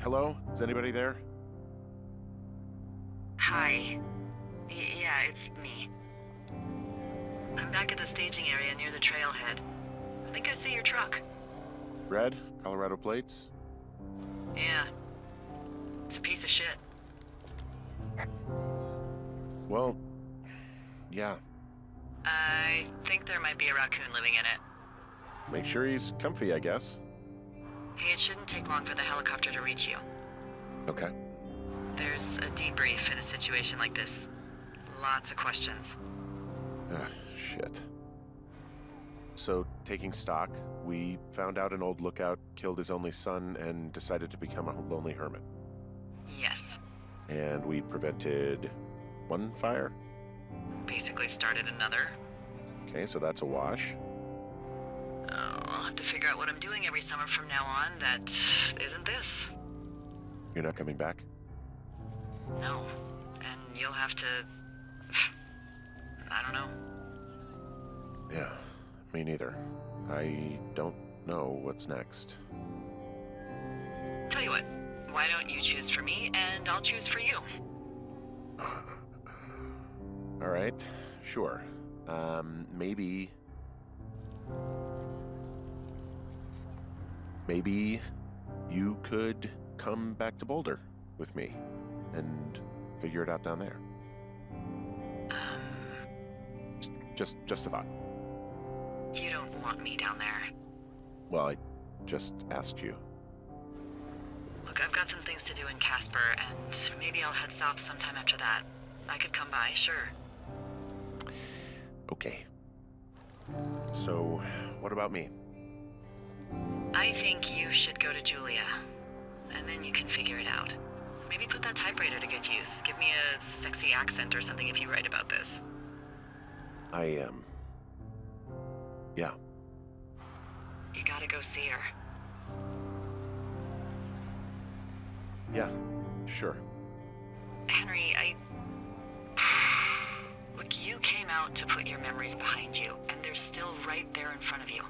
hello? Is anybody there? Hi. Y- yeah, it's me. I'm back at the staging area near the trailhead. I think I see your truck. Red? Colorado plates? Yeah. It's a piece of shit. Well, yeah. I think there might be a raccoon living in it. Make sure he's comfy, I guess. Hey, it shouldn't take long for the helicopter to reach you. Okay. There's a debrief in a situation like this. Lots of questions. Ah, shit. So, taking stock, we found out an old lookout killed his only son and decided to become a lonely hermit. Yes. And we prevented one fire? Basically started another. Okay, so that's a wash. I'll have to figure out what I'm doing every summer from now on that isn't this. You're not coming back? No. And you'll have to. I don't know. Yeah, me neither. I don't know what's next. Tell you what, why don't you choose for me and I'll choose for you? All right, sure. Um, maybe. Maybe you could come back to Boulder with me and figure it out down there. Um, Just, just a thought. you don't want me down there. Well, I just asked you. Look, I've got some things to do in Casper, and maybe I'll head south sometime after that. I could come by, sure. Okay. So, what about me? I think you should go to Julia, and then you can figure it out. Maybe put that typewriter to good use. Give me a sexy accent or something if you write about this. I am. Um, yeah. You gotta go see her. Yeah. Sure. Henry, I. Look, you came out to put your memories behind you, and they're still right there in front of you.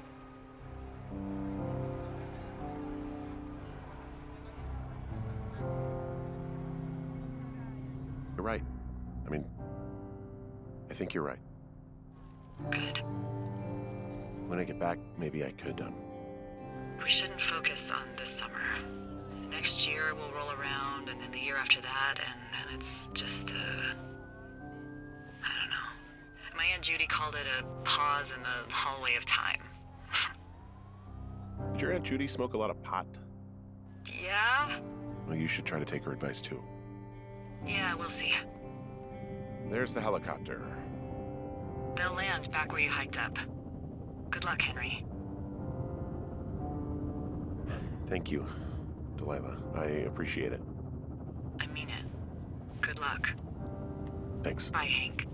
I think you're right. Good. When I get back, maybe I could, um, We shouldn't focus on this summer. Next year we'll roll around, and then the year after that, and then it's just, uh. I don't know. My Aunt Judy called it a pause in the hallway of time. Did your Aunt Judy smoke a lot of pot? Yeah? Well, you should try to take her advice too. Yeah, we'll see. There's the helicopter. They'll land back where you hiked up. Good luck, Henry. Thank you, Delilah. I appreciate it. I mean it. Good luck. Thanks. Bye, Hank.